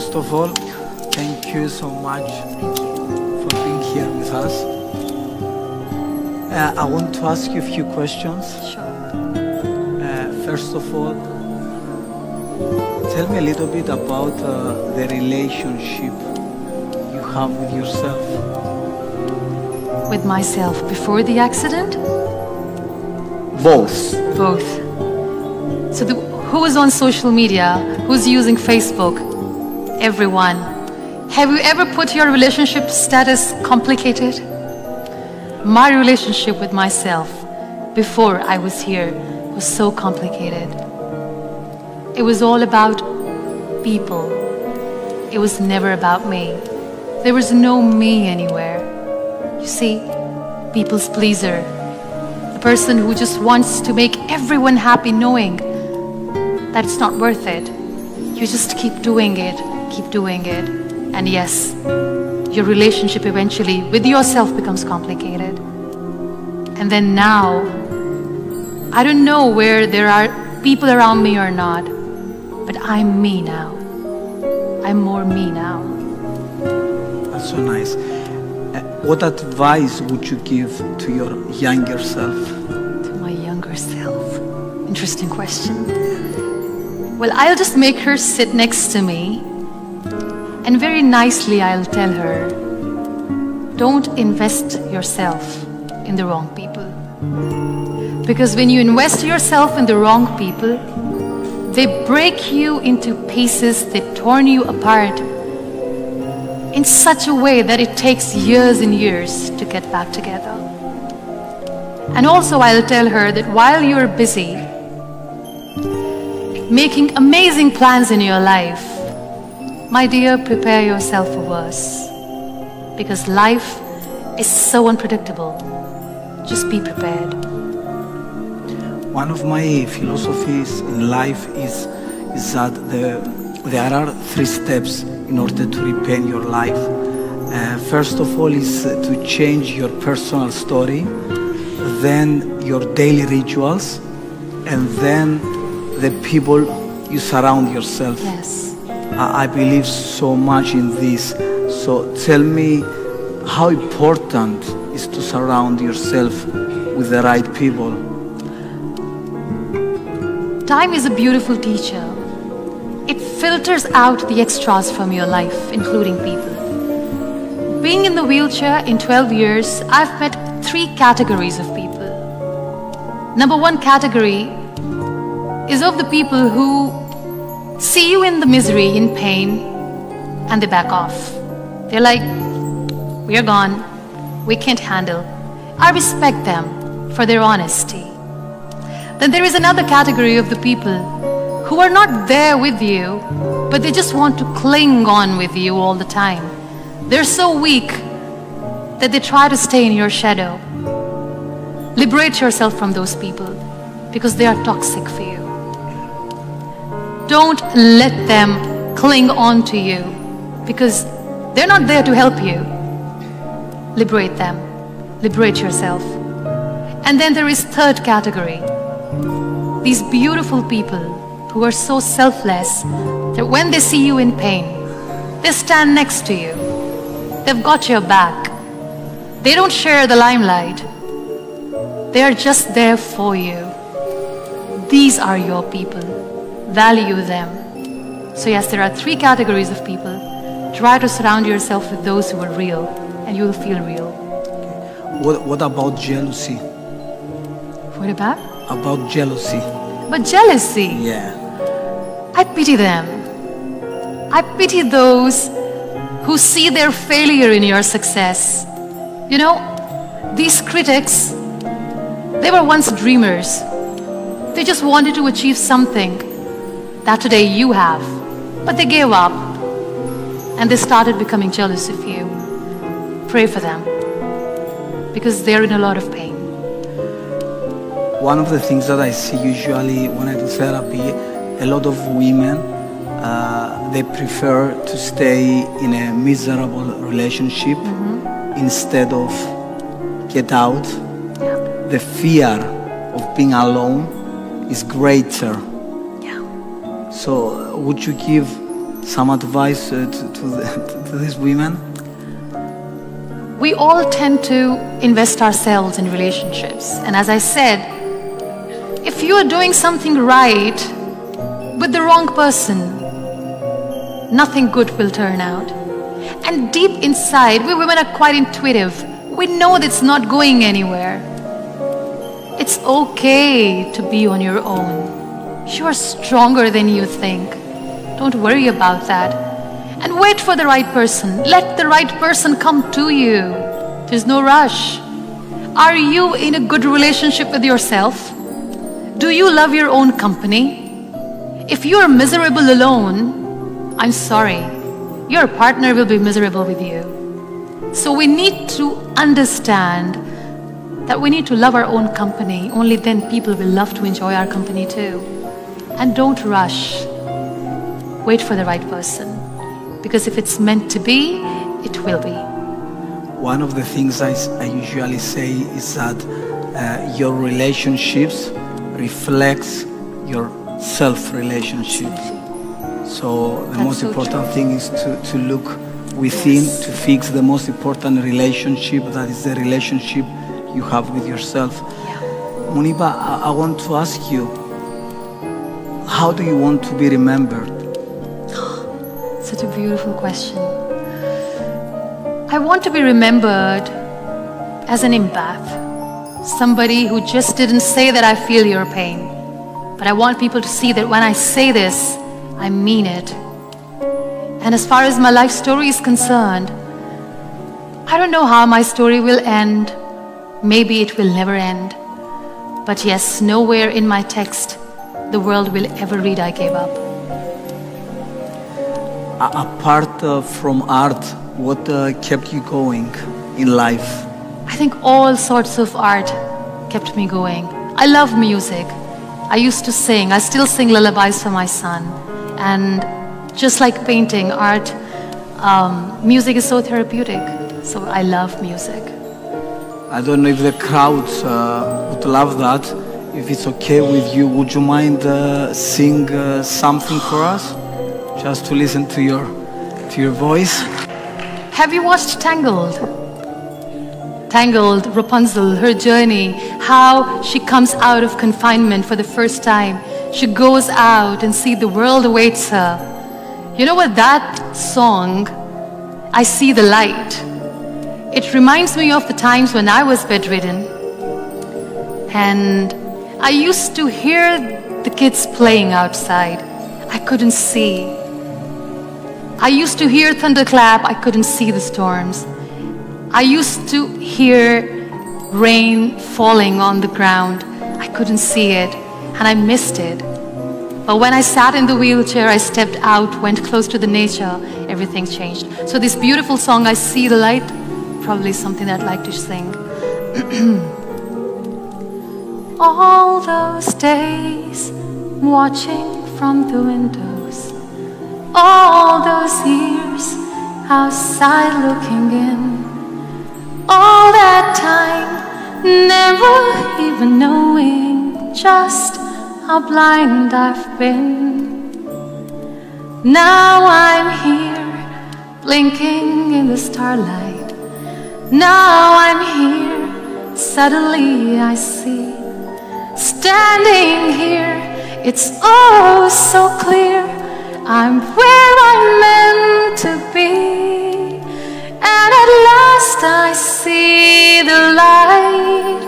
First of all, thank you so much for being here with us. Uh, I want to ask you a few questions. Sure. Uh, first of all, tell me a little bit about uh, the relationship you have with yourself. With myself before the accident? Both. Both. So, the, who is on social media? Who's using Facebook? Everyone. Have you ever put your relationship status complicated? My relationship with myself before I was here was so complicated. It was all about people. It was never about me. There was no me anywhere. You see, people's pleaser. The person who just wants to make everyone happy knowing that it's not worth it. You just keep doing it, keep doing it. And yes, your relationship eventually with yourself becomes complicated. And then now, I don't know where there are people around me or not, but I'm me now. I'm more me now. That's so nice. Uh, what advice would you give to your younger self? To my younger self. Interesting question. Well, I'll just make her sit next to me, and very nicely I'll tell her don't invest yourself in the wrong people. Because when you invest yourself in the wrong people, they break you into pieces, they torn you apart in such a way that it takes years and years to get back together. And also, I'll tell her that while you're busy making amazing plans in your life, my dear, prepare yourself for worse. Because life is so unpredictable. Just be prepared. One of my philosophies in life is, is that the, there are three steps in order to repaint your life. Uh, first of all is to change your personal story, then your daily rituals, and then the people you surround yourself. Yes. I believe so much in this. So tell me how important is to surround yourself with the right people. Time is a beautiful teacher. It filters out the extras from your life, including people. Being in the wheelchair in 12 years, I've met three categories of people. Number one category is of the people who see you in the misery, in pain, and they back off. They're like, we're gone, we can't handle. I respect them for their honesty. Then there is another category of the people who are not there with you, but they just want to cling on with you all the time. They're so weak that they try to stay in your shadow. Liberate yourself from those people because they are toxic for you. Don't let them cling on to you because they're not there to help you. Liberate them. Liberate yourself. And then there is third category. These beautiful people who are so selfless that when they see you in pain, they stand next to you. They've got your back. They don't share the limelight. They are just there for you. These are your people. Value them. So, yes, there are three categories of people. Try to surround yourself with those who are real, and you will feel real. What, what about jealousy? What about? About jealousy. But jealousy. Yeah. I pity them. I pity those who see their failure in your success. You know, these critics, they were once dreamers. They just wanted to achieve something that today you have. But they gave up and they started becoming jealous of you. Pray for them because they're in a lot of pain. One of the things that I see usually when I do therapy, a lot of women, uh, they prefer to stay in a miserable relationship instead of get out. Yeah. The fear of being alone is greater. So, would you give some advice uh, to, to, the, to these women? We all tend to invest ourselves in relationships. And as I said, if you are doing something right with the wrong person, nothing good will turn out. And deep inside, we women are quite intuitive. We know that it's not going anywhere. It's okay to be on your own. You are stronger than you think. Don't worry about that. And wait for the right person. Let the right person come to you. There's no rush. Are you in a good relationship with yourself? Do you love your own company? If you are miserable alone, I'm sorry, your partner will be miserable with you. So we need to understand that we need to love our own company. Only then people will love to enjoy our company too. And don't rush. Wait for the right person. Because if it's meant to be, it will be. One of the things I, I usually say is that uh, your relationships reflects your self relationships. So the That's most so important true. thing is to, to look within Yes. to fix the most important relationship that is the relationship you have with yourself. Muniba, I, I want to ask you, how do you want to be remembered? Such a beautiful question. I want to be remembered as an empath, somebody who just didn't say that I feel your pain, but I want people to see that when I say this, I mean it. And as far as my life story is concerned, I don't know how my story will end. Maybe it will never end. But yes, nowhere in my text the world will ever read I gave up. Apart uh, from art, what uh, kept you going in life? I think all sorts of art kept me going. I love music. I used to sing. I still sing lullabies for my son. And just like painting, art, um, music is so therapeutic. So I love music. I don't know if the crowds uh, would love that. If it's okay with you, would you mind uh, sing uh, something for us, just to listen to your to your voice? Have you watched Tangled? Tangled, Rapunzel, her journey, how she comes out of confinement for the first time. She goes out and see the world awaits her. You know what that song, I See the Light, it reminds me of the times when I was bedridden. And I used to hear the kids playing outside. I couldn't see. I used to hear thunderclap, I couldn't see the storms. I used to hear rain falling on the ground. I couldn't see it, and I missed it. But when I sat in the wheelchair, I stepped out, went close to the nature, everything changed. So this beautiful song, I See the Light, probably something I'd like to sing. All those days watching from the windows, all those years outside looking in, all that time never even knowing just how blind I've been. Now I'm here blinking in the starlight. Now I'm here, suddenly I see. Standing here, it's all so clear. I'm where I'm meant to be. And at last I see the light.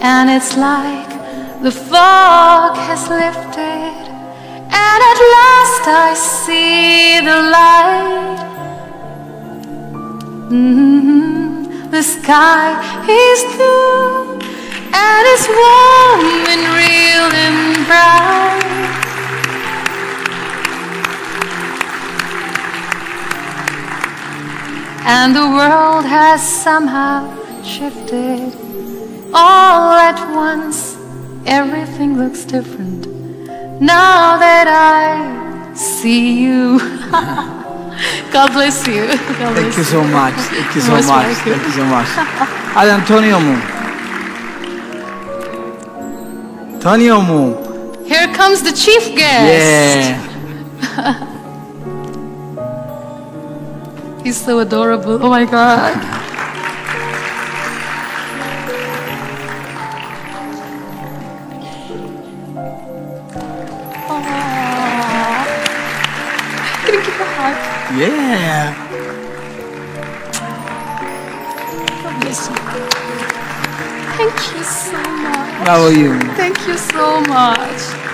And it's like the fog has lifted. And at last I see the light. Mhm. The sky is blue and it's warm and real and bright. And the world has somehow shifted all at once. Everything looks different now that I see you. God bless you. God bless Thank you so much. Thank you so much. Thank you so much. Ad Antonio Moon. Tanıyor? Here comes the chief guest. Yeah. He's so adorable. Oh my god. Aww. Can I give a hug? Yeah. Thank you so much. How are you? Thank you so much.